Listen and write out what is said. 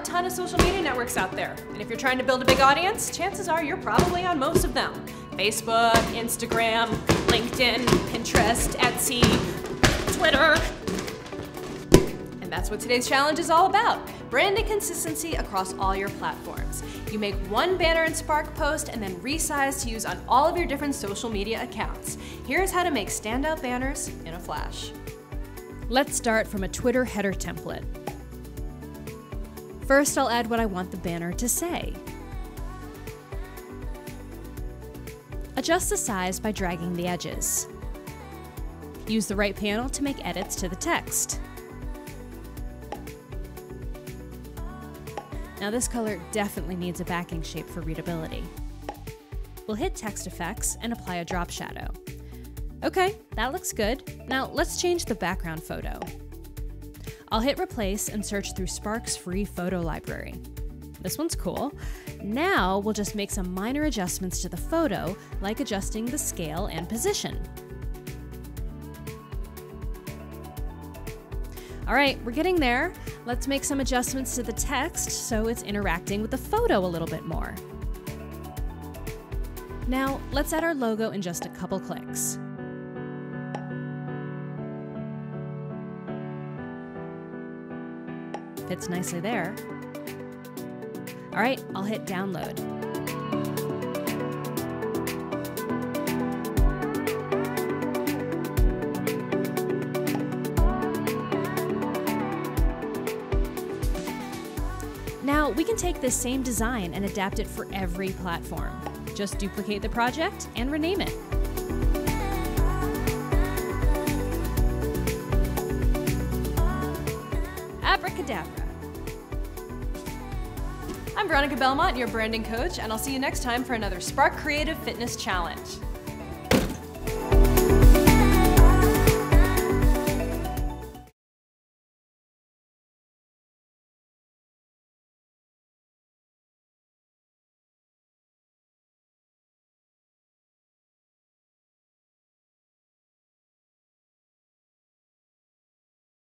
a ton of social media networks out there. And if you're trying to build a big audience, chances are you're probably on most of them. Facebook, Instagram, LinkedIn, Pinterest, Etsy, Twitter. And that's what today's challenge is all about. Branding consistency across all your platforms. You make one banner and Spark post and then resize to use on all of your different social media accounts. Here's how to make standout banners in a flash. Let's start from a Twitter header template. First, I'll add what I want the banner to say. Adjust the size by dragging the edges. Use the right panel to make edits to the text. Now this color definitely needs a backing shape for readability. We'll hit text effects and apply a drop shadow. Okay, that looks good. Now let's change the background photo. I'll hit replace and search through Spark's free photo library. This one's cool. Now we'll just make some minor adjustments to the photo, like adjusting the scale and position. All right, we're getting there. Let's make some adjustments to the text so it's interacting with the photo a little bit more. Now, let's add our logo in just a couple clicks. Fits nicely there. All right, I'll hit download. Now, we can take this same design and adapt it for every platform. Just duplicate the project and rename it. Abracadabra. I'm Veronica Belmont, your branding coach, and I'll see you next time for another Spark Creative Fitness Challenge.